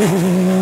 Ooh.